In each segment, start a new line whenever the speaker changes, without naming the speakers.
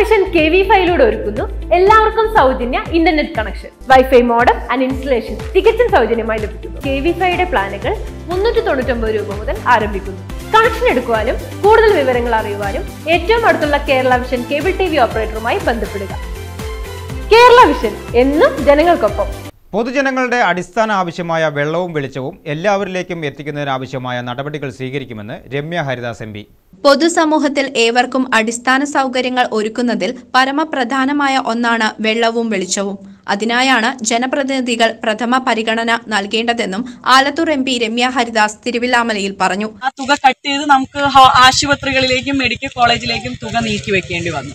Vision K V ഫൈയിലൂടെ ഒരുക്കുന്നു. എല്ലാവർക്കും സൗജന്യ internet connection wifi modem and installation തികച്ചും സൗജന്യമായി ലഭിക്കുന്നു. കെ വി ഫൈയുടെ പ്ലാനുകൾ മുന്നൂറ്റി തൊണ്ണൂറ്റൊമ്പത് രൂപ മുതൽ ആരംഭിക്കുന്നു. കണക്ഷൻ എടുക്കുവാനും കൂടുതൽ വിവരങ്ങൾ അറിയുവാനും ഏറ്റവും അടുത്തുള്ള Kerala vision cable T V ഓപ്പറേറ്ററുമായി ബന്ധപ്പെടുക. കേരള വിഷൻ എന്നും ജനങ്ങൾക്കൊപ്പം.
പൊതുജനങ്ങളുടെ അടിസ്ഥാന ആവശ്യമായ വെള്ളവും വെളിച്ചവും എല്ലാവരിലേക്കും എത്തിക്കുന്നതിനാവശ്യമായ നടപടികൾ സ്വീകരിക്കുമെന്ന് രമ്യ ഹരിദാസ് എം പി.
പൊതുസമൂഹത്തിൽ ഏവർക്കും അടിസ്ഥാന സൗകര്യങ്ങൾ ഒരുക്കുന്നതിൽ പരമപ്രധാനമായ ഒന്നാണ് വെള്ളവും വെളിച്ചവും. അതിനായാണ് ജനപ്രതിനിധികൾ പ്രഥമ പരിഗണന നൽകേണ്ടതെന്നും ആലത്തൂർ എം പി രമ്യ ഹരിദാസ് തിരുവില്ലാമലയിൽ പറഞ്ഞു.
ആ തുക കട്ട് ചെയ്ത് നമുക്ക് ആശുപത്രികളിലേക്കും മെഡിക്കൽ കോളേജിലേക്കും തുക നീക്കി വെക്കേണ്ടി വന്നു.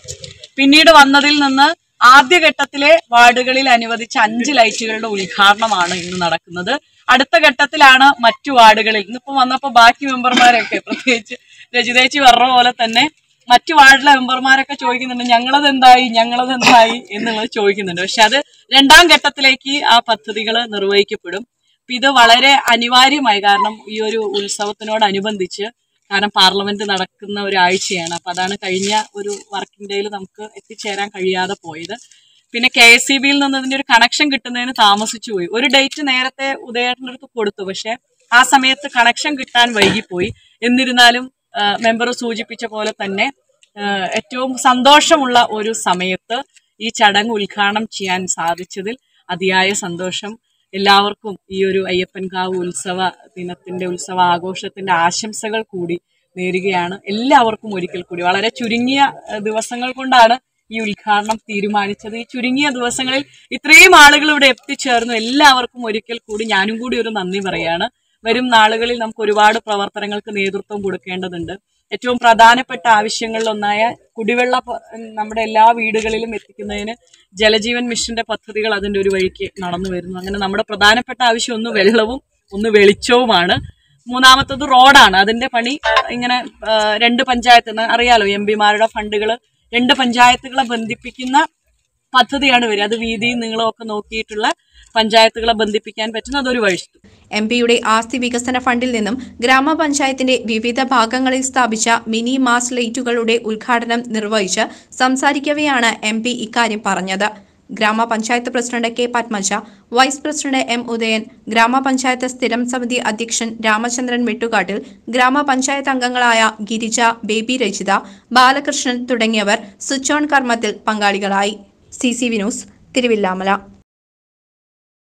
പിന്നീട് വന്നതിൽ നിന്ന് ആദ്യഘട്ടത്തിലെ വാർഡുകളിൽ അനുവദിച്ച അഞ്ച് ലൈറ്റുകളുടെ ഉദ്ഘാടനമാണ് ഇന്ന് നടക്കുന്നത്. അടുത്ത ഘട്ടത്തിലാണ് മറ്റു വാർഡുകളിൽ. ഇന്നിപ്പോ വന്നപ്പോ ബാക്കി മെമ്പർമാരൊക്കെ പ്രത്യേകിച്ച് രജിതേച്ചി പറഞ്ഞ പോലെ തന്നെ മറ്റു വാർഡിലെ മെമ്പർമാരൊക്കെ ചോദിക്കുന്നുണ്ട് ഞങ്ങളത് എന്തായി ഞങ്ങളത് എന്തായി എന്നുള്ളത് ചോദിക്കുന്നുണ്ട്. പക്ഷെ അത് രണ്ടാം ഘട്ടത്തിലേക്ക് ആ പദ്ധതികൾ നിർവഹിക്കപ്പെടും. ഇത് വളരെ അനിവാര്യമായി കാരണം ഈ ഒരു ഉത്സവത്തിനോടനുബന്ധിച്ച് കാരണം പാർലമെന്റ് നടക്കുന്ന ഒരാഴ്ചയാണ്. അപ്പൊ അതാണ് കഴിഞ്ഞ ഒരു വർക്കിംഗ് ഡേയിൽ നമുക്ക് എത്തിച്ചേരാൻ കഴിയാതെ പോയത്. പിന്നെ കെ എസ് സി ബിയിൽ നിന്ന് ഇതിന്റെ ഒരു കണക്ഷൻ കിട്ടുന്നതിന് താമസിച്ചു പോയി. ഒരു ഡേറ്റ് നേരത്തെ ഉദയേട്ടന്റെ അടുത്ത് കൊടുത്തു. പക്ഷെ ആ സമയത്ത് കണക്ഷൻ കിട്ടാൻ വൈകിപ്പോയി. എന്നിരുന്നാലും മെമ്പർ സൂചിപ്പിച്ച പോലെ തന്നെ ഏറ്റവും സന്തോഷമുള്ള ഒരു സമയത്ത് ഈ ചടങ്ങ് ഉദ്ഘാടനം ചെയ്യാൻ സാധിച്ചതിൽ അതിയായ സന്തോഷം എല്ലാവർക്കും ഈ ഒരു അയ്യപ്പൻകാവ് ഉത്സവ ദിനത്തിന്റെ ഉത്സവ ആഘോഷത്തിന്റെ ആശംസകൾ കൂടി നേരുകയാണ്. എല്ലാവർക്കും ഒരിക്കൽ കൂടി. വളരെ ചുരുങ്ങിയ ദിവസങ്ങൾ കൊണ്ടാണ് ഈ ഉദ്ഘാടനം തീരുമാനിച്ചത്. ഈ ചുരുങ്ങിയ ദിവസങ്ങളിൽ ഇത്രയും ആളുകൾ ഇവിടെ എത്തിച്ചേർന്നു. എല്ലാവർക്കും ഒരിക്കൽ കൂടി ഞാനും കൂടി ഒരു നന്ദി പറയാണ്. വരും നാളുകളിൽ നമുക്ക് ഒരുപാട് പ്രവർത്തനങ്ങൾക്ക് നേതൃത്വം കൊടുക്കേണ്ടതുണ്ട്. ഏറ്റവും പ്രധാനപ്പെട്ട ആവശ്യങ്ങളിലൊന്നായ കുടിവെള്ള നമ്മുടെ എല്ലാ വീടുകളിലും എത്തിക്കുന്നതിന് ജലജീവൻ മിഷന്റെ പദ്ധതികൾ അതിന്റെ ഒരു വഴിക്ക് നടന്നു വരുന്നു. അങ്ങനെ നമ്മുടെ പ്രധാനപ്പെട്ട ആവശ്യം ഒന്ന് വെള്ളവും ഒന്ന് വെളിച്ചവുമാണ്. മൂന്നാമത്തത് റോഡാണ്. അതിന്റെ പണി ഇങ്ങനെ രണ്ട് പഞ്ചായത്ത് അറിയാലോ എം പിമാരുടെ ഫണ്ടുകൾ രണ്ട് പഞ്ചായത്തുകളെ ബന്ധിപ്പിക്കുന്ന പദ്ധതിയാണ് വരിക. അത് വീതിയും നിങ്ങളൊക്കെ നോക്കിയിട്ടുള്ള പഞ്ചായത്തുകളെ ബന്ധിപ്പിക്കാൻ പറ്റുന്ന അതൊരു വഴി.
എം പിയുടെ ആസ്തി വികസന ഫണ്ടിൽ നിന്നും ഗ്രാമപഞ്ചായത്തിന്റെ വിവിധ ഭാഗങ്ങളിൽ സ്ഥാപിച്ച മിനി മാസ് ലൈറ്റുകളുടെ ഉദ്ഘാടനം നിർവഹിച്ച് സംസാരിക്കവെയാണ് എം പി ഇക്കാര്യം പറഞ്ഞത്. ഗ്രാമപഞ്ചായത്ത് president K Padmaja vice president M Udayan ഗ്രാമപഞ്ചായത്ത് സ്ഥിരം സമിതി അധ്യക്ഷൻ രാമചന്ദ്രൻ വെട്ടുകാട്ടിൽ ഗ്രാമപഞ്ചായത്ത് അംഗങ്ങളായ ഗിരിജ ബേബി രചിത ബാലകൃഷ്ണൻ തുടങ്ങിയവർ സ്വിച്ച് ഓൺ കർമ്മത്തിൽ പങ്കാളികളായി. സി സി വിനൂസ് തിരുവില്ലാമല.